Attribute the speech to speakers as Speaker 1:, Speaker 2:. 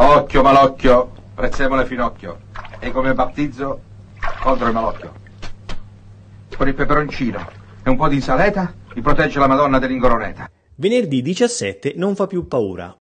Speaker 1: Occhio malocchio, prezzemolo finocchio. E come battizzo contro il malocchio. Con il peperoncino e un po' di insalata mi protegge la Madonna dell'Ingoroneta.
Speaker 2: Venerdì 17 non fa più paura,